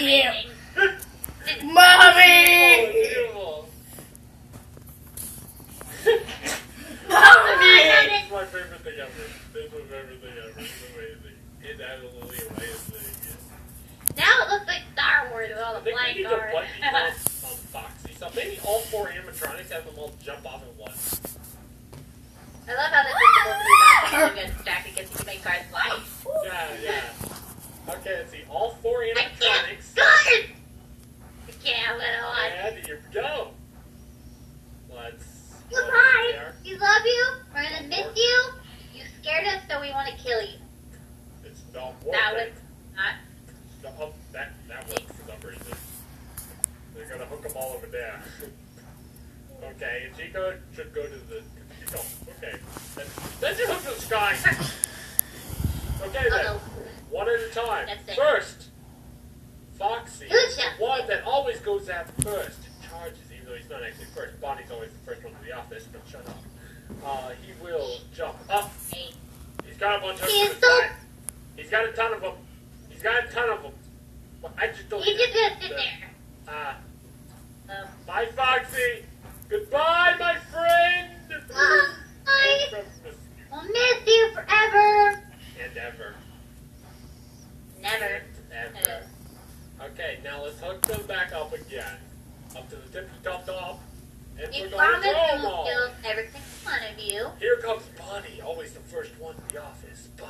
you. Mommy! beautiful. Mommy! It's my favorite thing ever. It's my favorite thing ever. It's amazing. It's absolutely amazing. Now it looks like Star Wars with all the think we blank need to art. bungee jump on Foxy. So maybe all four animatronics have them all jump off at once. I love how this is supposed to be about something good stack because you can make cars fly. Yeah, yeah. Okay, let's see. All four I can't animatronics. guard! I can't have it on. And here we go. Let's. Goodbye. We love you. We're gonna miss you. You scared us, so we want to kill you. It's not working. That was not. Oh, that, that worked for some reason. They're gonna hook them all over there. okay, and Chica should go to the. Chica, okay. Then, you hook to the sky. okay then. Uh-oh. One at a time. That's it. First, Foxy, the one that always goes out first and charges, even though he's not actually first. Bonnie's always the first one to the office, but shut up. Uh, he will jump up. He's got a bunch of them the. He's got a ton of them. He's got a ton of them. Well, I just don't. He's just gonna sit there. Ah, Um, bye, Foxy. Goodbye, my friend. Bye. We'll miss you forever. And ever. Never. And ever. Okay, now let's hook them back up again. Up to the tippy top top. And You going promised throw we them will all. kill every single one of you. Here comes Bonnie, always the first one in the office. Bye.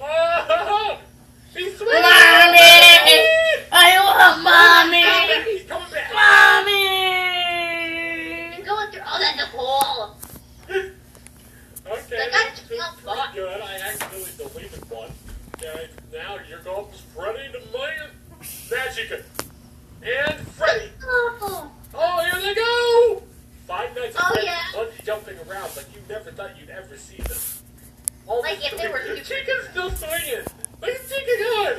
Oh! He's swimming! Mommy! I want mommy! He's coming back! Mommy! You're going through all that Nicole. Okay, Like, I that's just pretty good. I accidentally deleted one. Okay, now here comes Freddy the Man. Magica. And Freddy. Oh. Oh, here they go! Five Nights at Oh, Freddy's yeah. bungee jumping like you never thought you'd ever see them. All Like this if they were swinging. super- Chica's still swinging. Look at Chica going.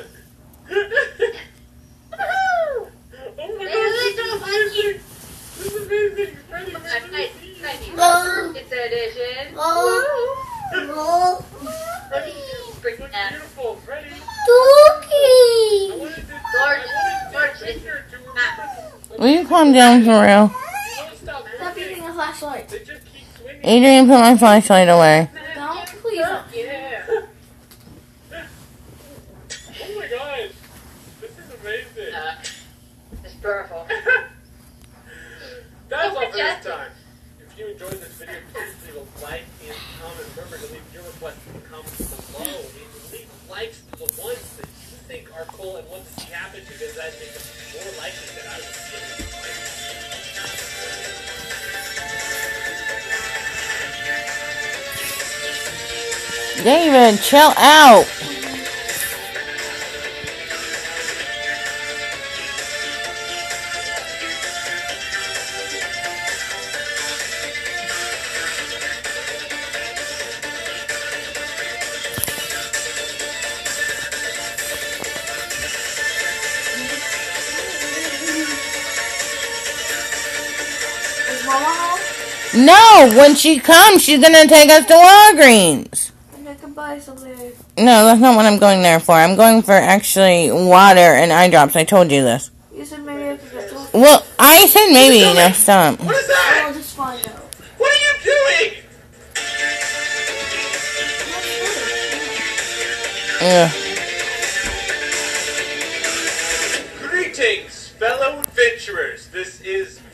Woohoo! oh my They god, really this don't is like you. amazing. This is amazing. Freddy, Nice, Freddy, nice, Freddy. nice. Oh. It's an addition. Oh. Oh. Freddy, Bring look that. beautiful, Freddy. I Dookie! wanted to, Gorgeous. I wanted to Gorgeous. take a picture to remember. Will you calm down for real? They don't stop Stop moving. using a flashlight. Adrian, put my flashlight away. Don't, please. Yeah. Oh my god. This is amazing. Uh, it's powerful. That's all for this time. If you enjoyed this video, please leave a like and comment. Remember to leave your requests in the comments below. And leave likes to the ones that you think are cool and want to see happen because that makes it more likely that I will see David, chill out. Is Mama home? No, when she comes, she's gonna take us to Walgreens. And buy something. No, that's not what I'm going there for. I'm going for actually water and eye drops. I told you this. You said maybe I could get to Well, I said maybe next time. What is that? I'll just find out. What are you doing? Ugh. Greetings, fellow adventurers. This is Vin.